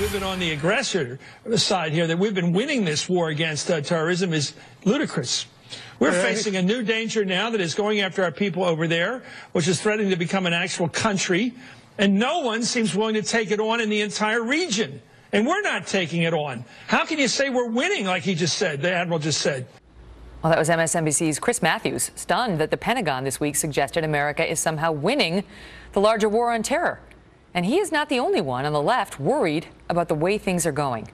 we've been on the aggressor side here, that we've been winning this war against uh, terrorism is ludicrous. We're facing a new danger now that is going after our people over there, which is threatening to become an actual country. And no one seems willing to take it on in the entire region. And we're not taking it on. How can you say we're winning, like he just said, the Admiral just said? Well, that was MSNBC's Chris Matthews, stunned that the Pentagon this week suggested America is somehow winning the larger war on terror. And he is not the only one on the left worried about the way things are going.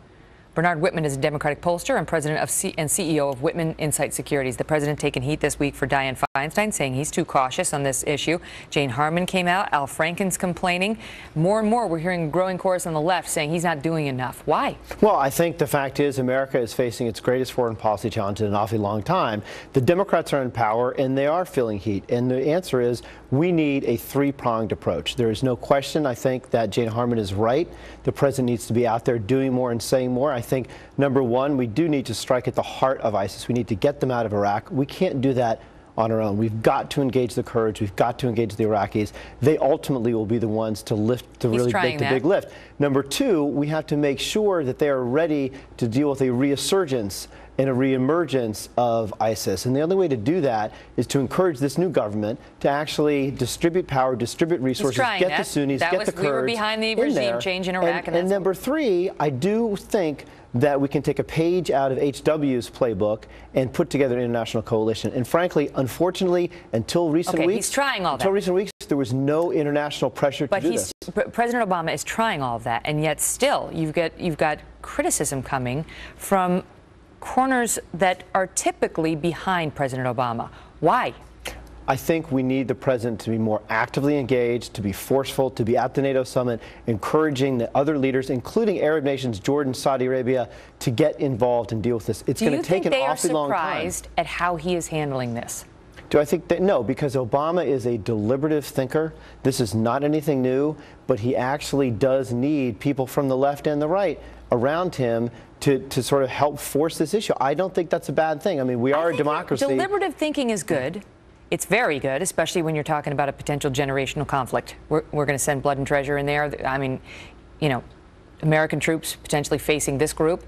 Bernard Whitman is a Democratic pollster and president of C and CEO of Whitman Insight Securities. The president taking heat this week for Dianne Feinstein, saying he's too cautious on this issue. Jane Harman came out. Al Franken's complaining. More and more, we're hearing growing chorus on the left saying he's not doing enough. Why? Well, I think the fact is America is facing its greatest foreign policy challenge in an awfully long time. The Democrats are in power and they are feeling heat. And the answer is we need a three-pronged approach. There is no question, I think, that Jane Harman is right. The president needs to be out there doing more and saying more. I think, number one, we do need to strike at the heart of ISIS. We need to get them out of Iraq. We can't do that on our own. We've got to engage the Kurds. We've got to engage the Iraqis. They ultimately will be the ones to lift, to He's really make the that. big lift. Number two, we have to make sure that they are ready to deal with a resurgence and a reemergence of ISIS. And the only way to do that is to encourage this new government to actually distribute power, distribute resources, get that. the Sunnis, that get was, the Kurds. We were behind the regime change in Iraq. And, and, and number three, I do think that we can take a page out of HW's playbook and put together an international coalition. And frankly, unfortunately, until recent okay, weeks, he's trying all until that. recent weeks, there was no international pressure but to do he's, this. President Obama is trying all of that, and yet still, you've got you've got criticism coming from corners that are typically behind President Obama. Why? I think we need the president to be more actively engaged, to be forceful, to be at the NATO summit, encouraging the other leaders, including Arab nations, Jordan, Saudi Arabia, to get involved and deal with this. It's going to take an awfully long time. Do you think they are surprised at how he is handling this? Do I think that? No, because Obama is a deliberative thinker. This is not anything new, but he actually does need people from the left and the right around him to, to sort of help force this issue. I don't think that's a bad thing. I mean, we are a democracy. Deliberative thinking is good. It's very good, especially when you're talking about a potential generational conflict. We're, we're going to send blood and treasure in there. I mean, you know, American troops potentially facing this group.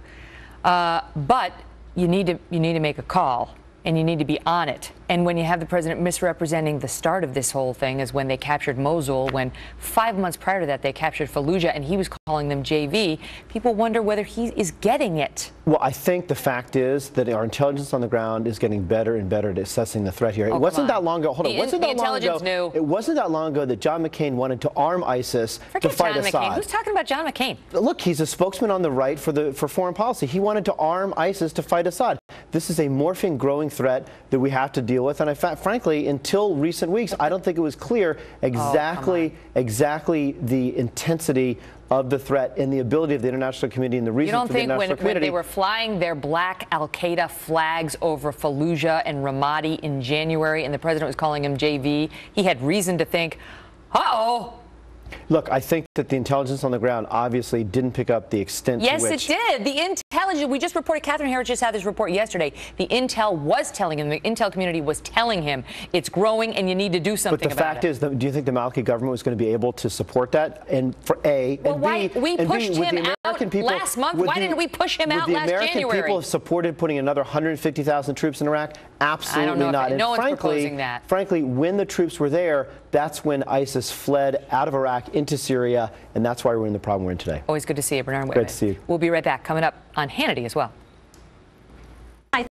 Uh, but you need to you need to make a call and you need to be on it. And when you have the president misrepresenting the start of this whole thing is when they captured Mosul, when five months prior to that they captured Fallujah, and he was calling them JV, people wonder whether he is getting it. Well, I think the fact is that our intelligence on the ground is getting better and better at assessing the threat here. Oh, it wasn't that long ago. Hold the on. wasn't that long ago? Knew. It wasn't that long ago that John McCain wanted to arm ISIS Forget to fight John Assad. McCain. Who's talking about John McCain? Look, he's a spokesman on the right for the for foreign policy. He wanted to arm ISIS to fight Assad. This is a morphing, growing threat that we have to deal with. And I, frankly, until recent weeks, I don't think it was clear exactly oh, exactly the intensity of the threat and the ability of the international community and the reason you don't for the think international when, community. when they were flying their black Al Qaeda flags over Fallujah and Ramadi in January, and the president was calling him JV, he had reason to think, uh oh. Look, I think that the intelligence on the ground obviously didn't pick up the extent yes, to which. it did. The intelligence, we just reported, Catherine Herridge just had this report yesterday. The intel was telling him, the intel community was telling him it's growing and you need to do something about it. But the fact it. is, do you think the Maliki government was going to be able to support that? And for A, well, and why, B, we and pushed B, him out people, last month. Why the, didn't we push him out the last American January? people have supported putting another 150,000 troops in Iraq? Absolutely not. It, and no one's frankly, proposing that. Frankly, when the troops were there, that's when ISIS fled out of Iraq into Syria, and that's why we're in the problem we're in today. Always good to see you, Bernard Whitman. Great to see you. We'll be right back. Coming up on Hannity as well.